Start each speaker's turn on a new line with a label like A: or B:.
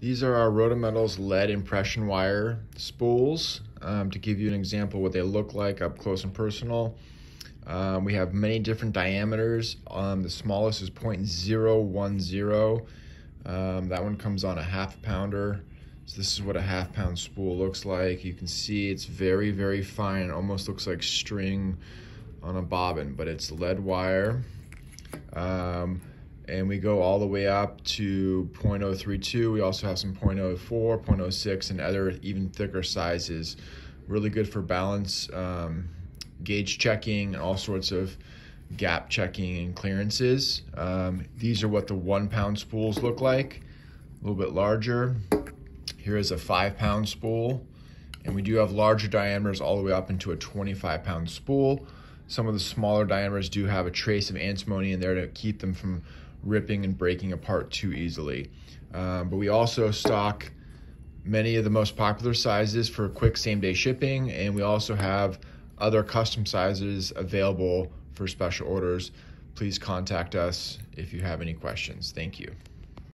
A: These are our Rotometals lead impression wire spools. Um, to give you an example what they look like up close and personal. Um, we have many different diameters. Um, the smallest is 0.010. Um, that one comes on a half pounder. So this is what a half pound spool looks like. You can see it's very, very fine. It almost looks like string on a bobbin, but it's lead wire. And we go all the way up to 0.032. We also have some 0.04, 0.06, and other even thicker sizes. Really good for balance, um, gauge checking, and all sorts of gap checking and clearances. Um, these are what the one pound spools look like, a little bit larger. Here is a five pound spool, and we do have larger diameters all the way up into a 25 pound spool. Some of the smaller diameters do have a trace of antimony in there to keep them from ripping and breaking apart too easily. Um, but we also stock many of the most popular sizes for quick same day shipping, and we also have other custom sizes available for special orders. Please contact us if you have any questions. Thank you.